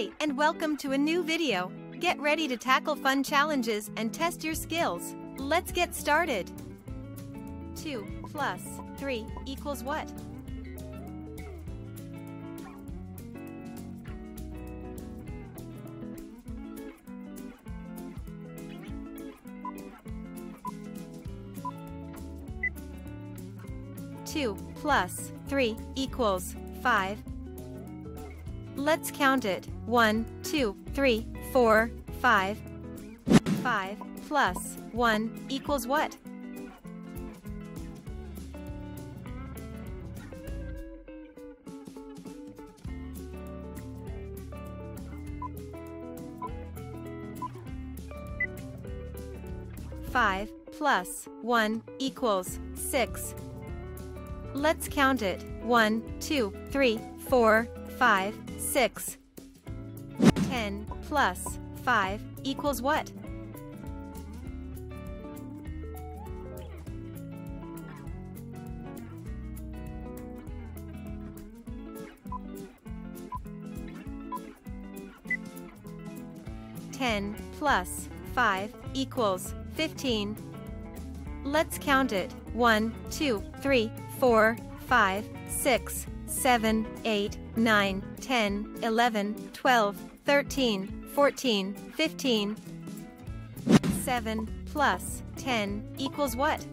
Hey, and welcome to a new video. Get ready to tackle fun challenges and test your skills. Let's get started. 2 plus 3 equals what? Two plus three equals five. Let's count it. One, two, three, four, five. Five plus one equals what? Five plus one equals six. Let's count it. One, two, three, four, five, six. Ten plus five equals what? Ten plus five equals fifteen. Let's count it. One, two, three, four, five, six, seven, eight, nine, ten, eleven, twelve, thirteen, fourteen, fifteen. Seven plus ten equals what?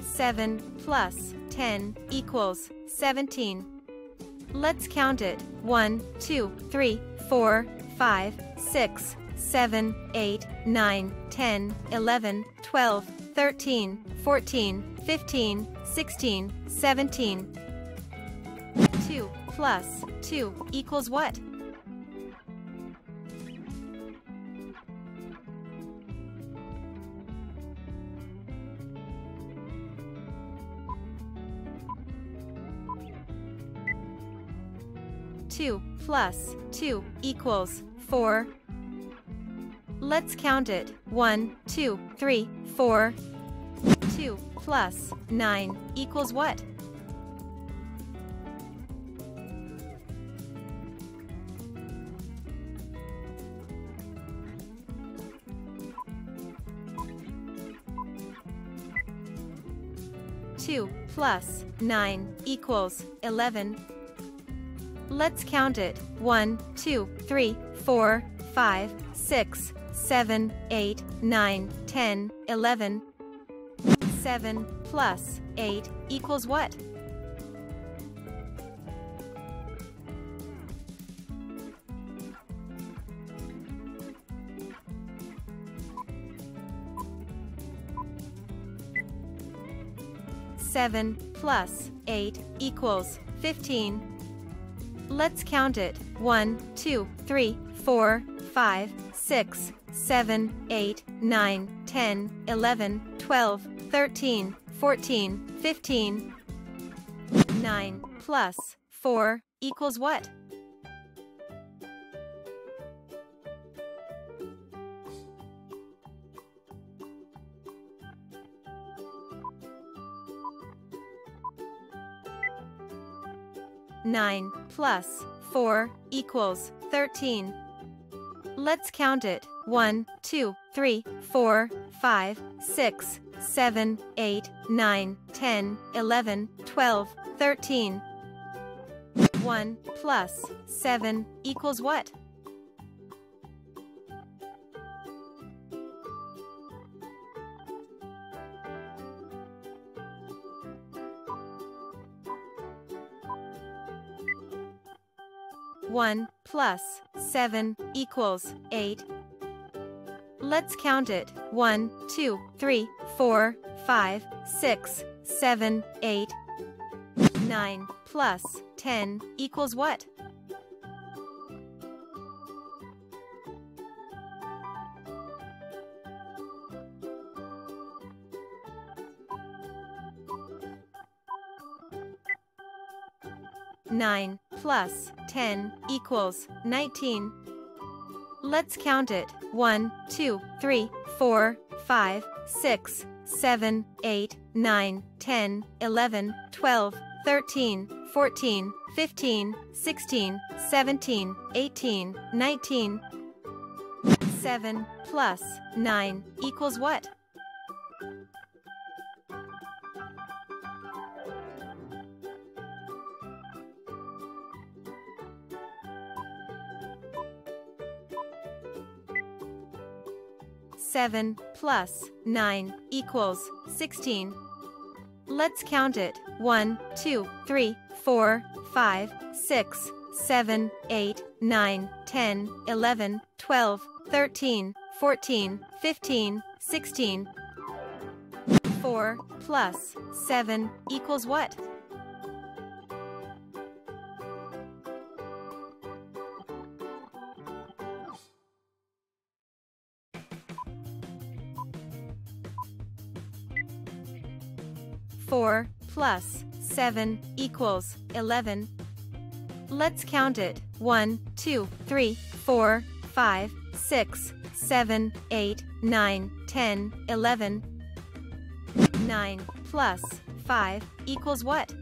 Seven plus ten equals seventeen. Let's count it. One, two, three, four, five, six, seven, eight, nine, ten, eleven, twelve, thirteen, fourteen, fifteen, sixteen, seventeen. Two plus two equals what? Two plus two equals four. Let's count it. One, two, three, four. Two plus nine equals what? Two plus nine equals eleven. Let's count it. One, two, three, four, five, six, seven, eight, nine, ten, eleven. Seven plus eight equals what? Seven plus eight equals fifteen. Let's count it. One, two, three, four, five, six, seven, eight, nine, ten, eleven, twelve, thirteen, fourteen, fifteen. Nine plus four equals what? Nine plus four equals thirteen. Let's count it. One, two, three, four, five, six, seven, eight, nine, ten, eleven, twelve, thirteen. One plus seven equals what? One plus seven equals eight. Let's count it. One, two, three, four, five, six, seven, eight. Nine plus ten equals what? Nine plus ten equals nineteen. Let's count it. 1, 2, 3, 4, 5, 6, 7, 8, 9, 10, 11, 12, 13, 14, 15, 16, 17, 18, 19. 7 plus 9 equals what? Seven plus nine equals sixteen. Let's count it. One, two, three, four, five, six, seven, eight, nine, ten, eleven, twelve, thirteen, fourteen, fifteen, sixteen. Four plus seven equals what? Four plus seven equals eleven. Let's count it. One, two, three, four, five, six, seven, eight, nine, ten, eleven. Nine plus five equals what?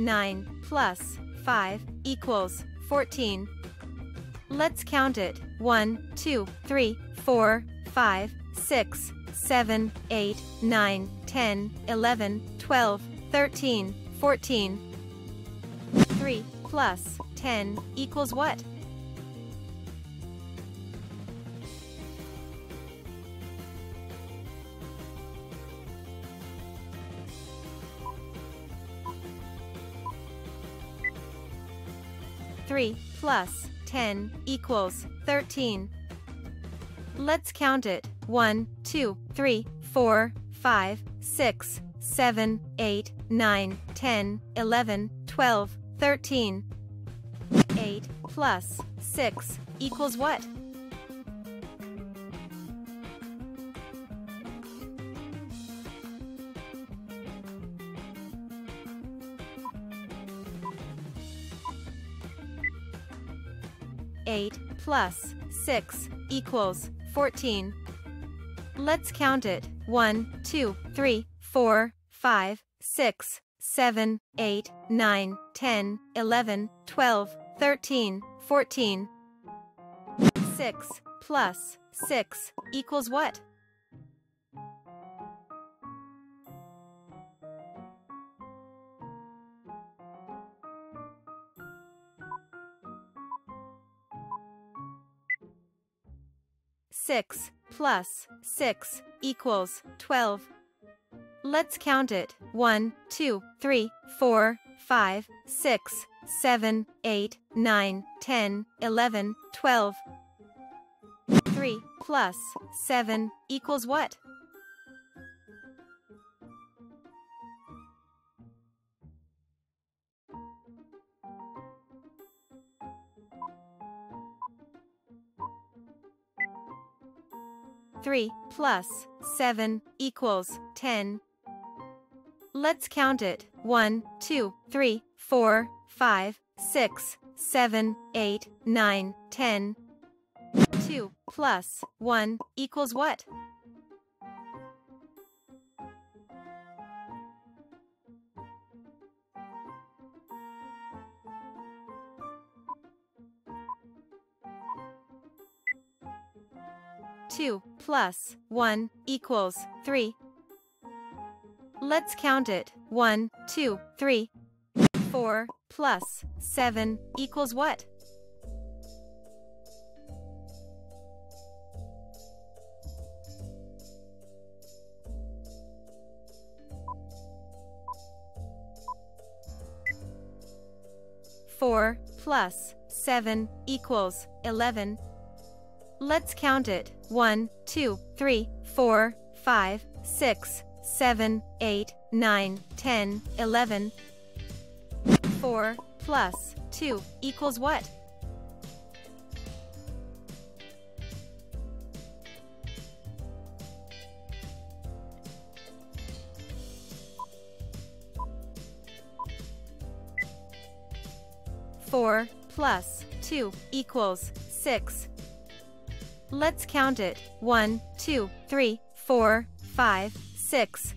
Nine plus five equals fourteen. Let's count it. One, two, three, four, five, six, seven, eight, nine, ten, eleven, twelve, thirteen, fourteen. Three plus ten equals what? Three plus ten equals thirteen. Let's count it. 1, 2, 3, 4, 5, 6, 7, 8, 9, 10, 11, 12, 13. 8 plus 6 equals what? Plus six equals 14. Let's count it. 1, 2, 3, 4, 5, 6, 7, 8, 9, 10, 11, 12, 13, 14. 6 plus 6 equals what? 6 plus 6 equals 12. Let's count it. 1, 2, 3, 4, 5, 6, 7, 8, 9, 10, 11, 12. 3 plus 7 equals what? 3 plus 7 equals 10. Let's count it. 1, 2, 3, 4, 5, 6, 7, 8, 9, 10. 2 plus 1 equals what? 2 plus 1 equals 3. Let's count it. 1, 2, 3. 4 plus 7 equals what? Four plus seven equals eleven. Let's count it. 1, 2, 3, 4, 5, 6, 7, 8, 9, 10, 11. 4 plus 2 equals what? Four plus two equals six. Let's count it. 1, 2, 3, 4, 5, 6,